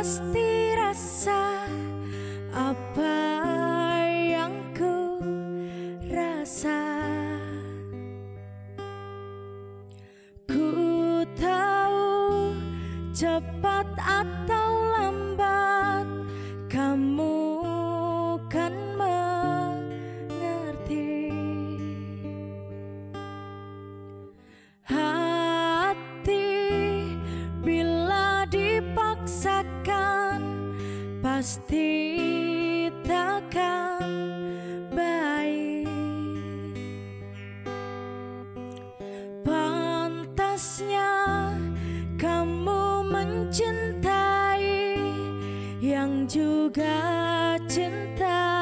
pasti rasa apa yang ku rasa. Ku tahu cepat atau pasti takkan baik. Pantasnya kamu mencintai yang juga cintai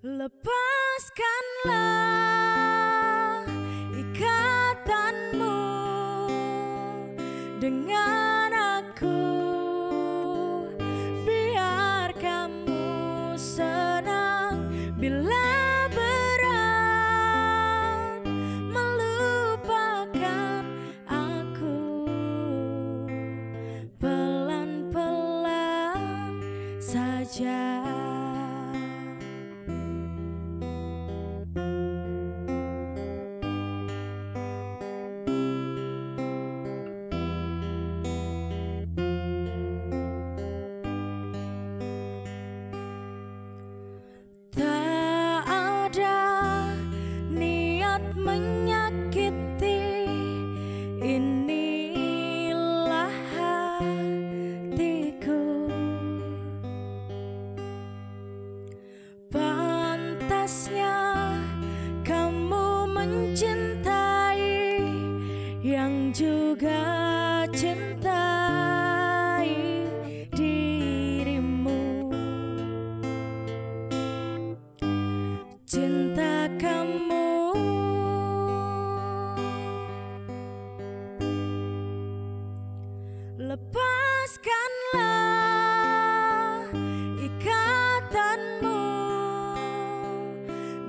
Lepaskanlah ikatanmu dengan aku. Biar kamu senang bila berat melupakan aku. Pelan-pelan saja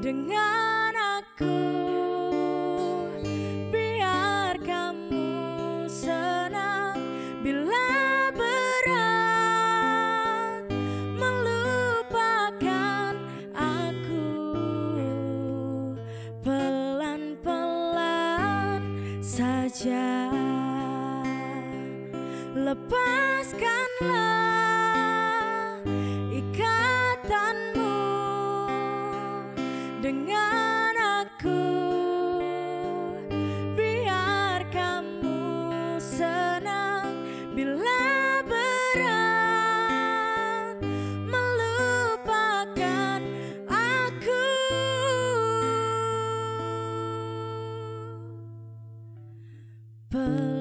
dengan aku Biar kamu senang. Bila berat melupakan aku. Pelan-pelan saja. Lepaskanlah dengan aku. Biar kamu senang bila berat melupakan aku. Pelan-pelan